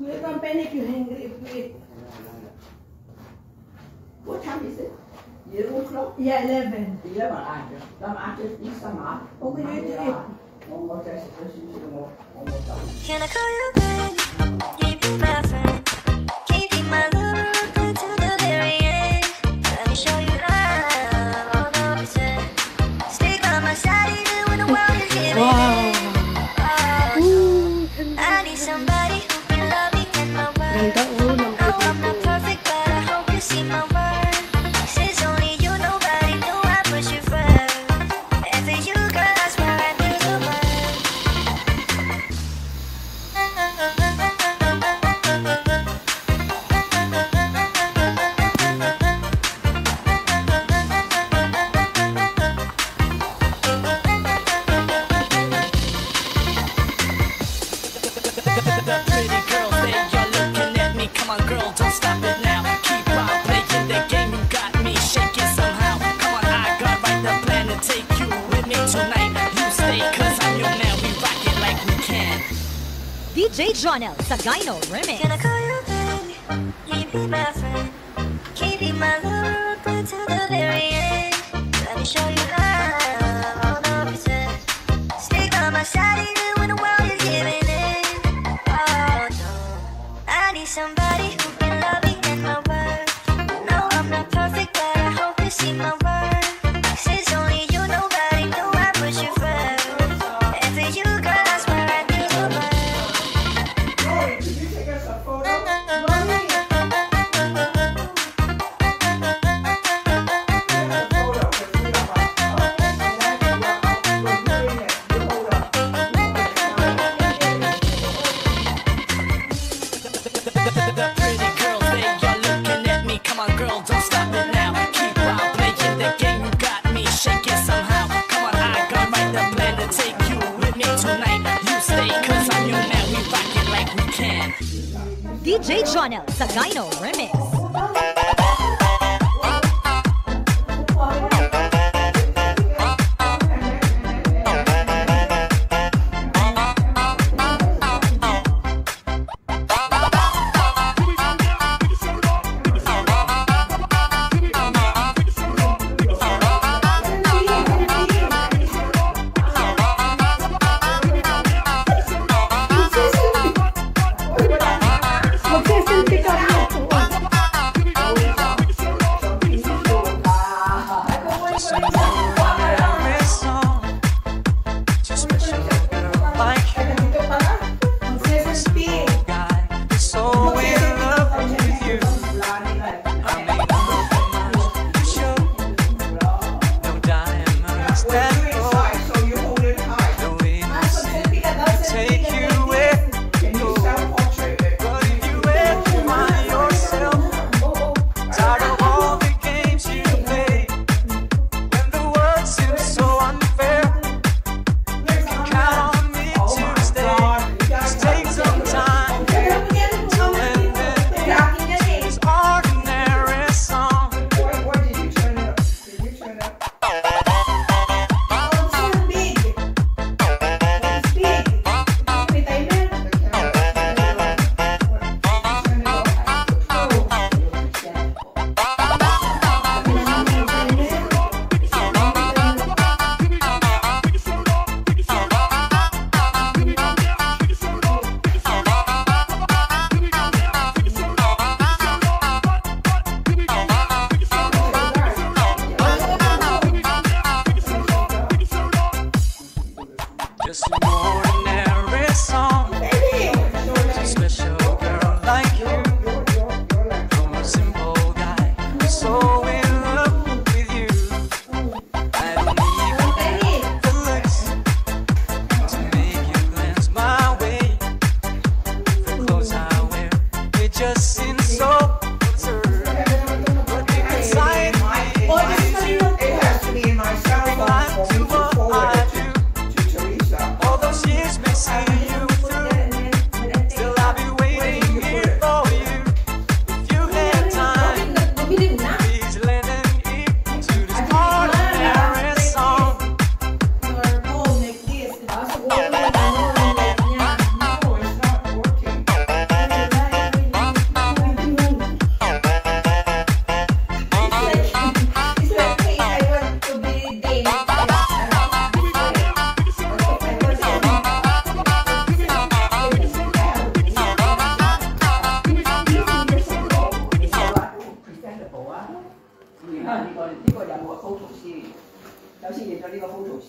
You will you hungry. What time is it? 11 o'clock? Yeah, 11. 11 after. What will you do? One more one more time. Can I call you back? My friend. My until the very end. Let me show you all the. Stay by my side even when the world is. Wow. Word. DJ Jonel Sagayno Remix. Call you? You be my friend. My to the very end. Let me show you love, the reason. Stick by my side even when the world is giving in. Oh no, I need somebody DJ Jonel sa Remix.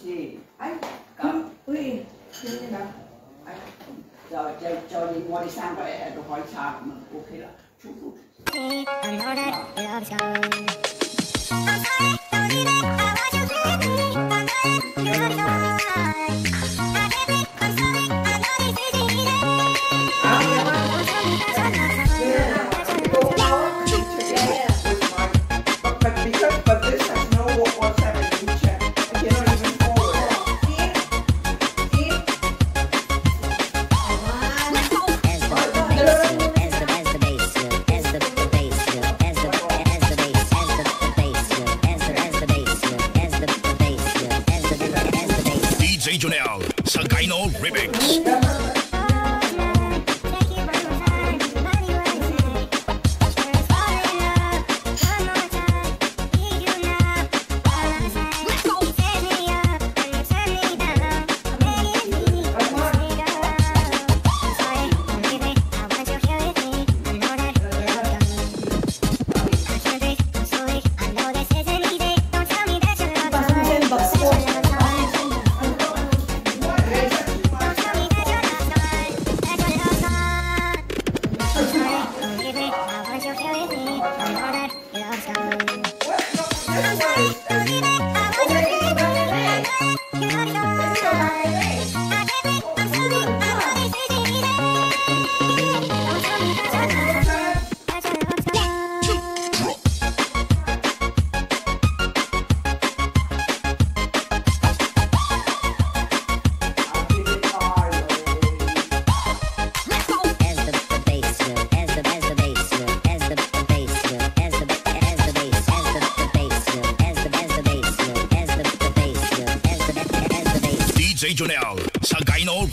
是，哎，咁喂，听见没？哎，叫叫叫你我的三个哎都好吃，我们 OK 了，出。Junior.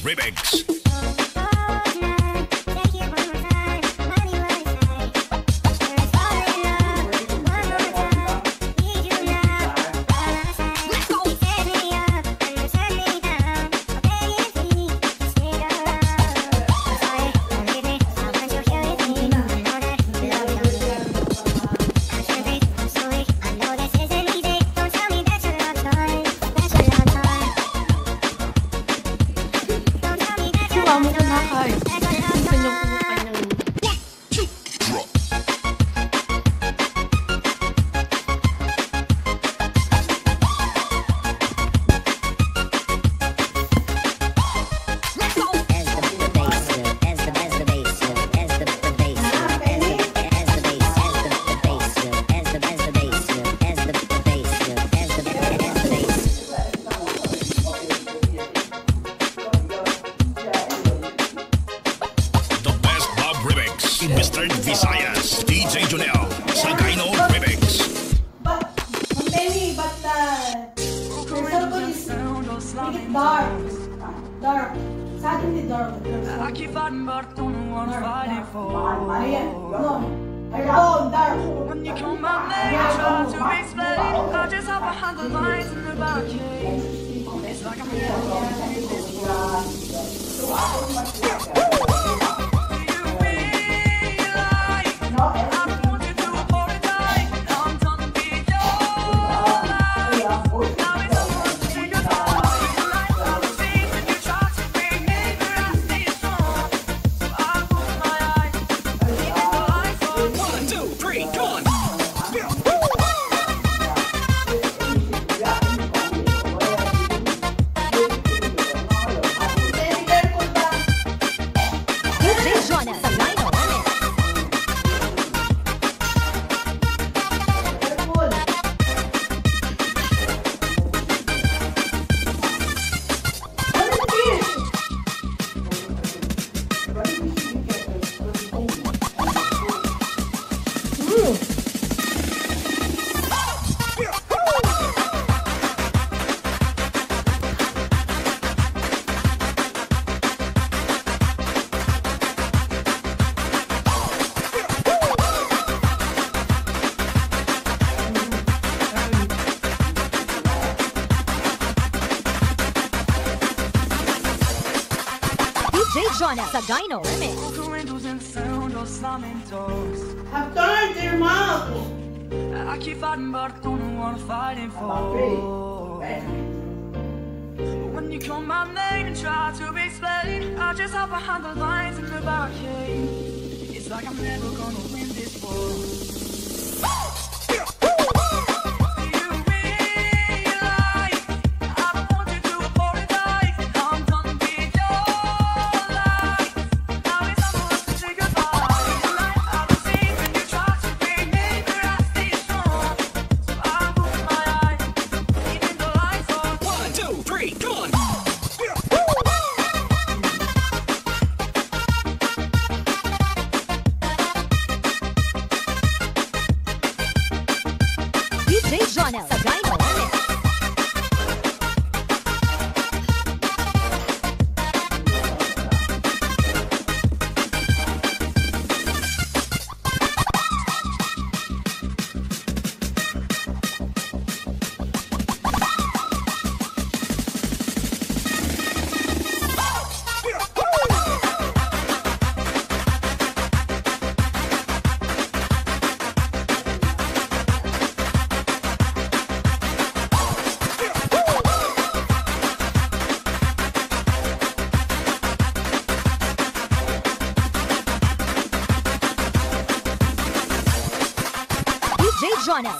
Remix. When you call my name, I try to explain. I just have a hundred lines in the back It's like I'm. Johnny the Dino Remix. I've. I keep fighting, but I don't know what I'm fighting for. When you call my name and try to explain, I just hide behind the lines in the barricade. It's like I'm never gonna win this war. no. So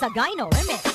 Sagayno, eme.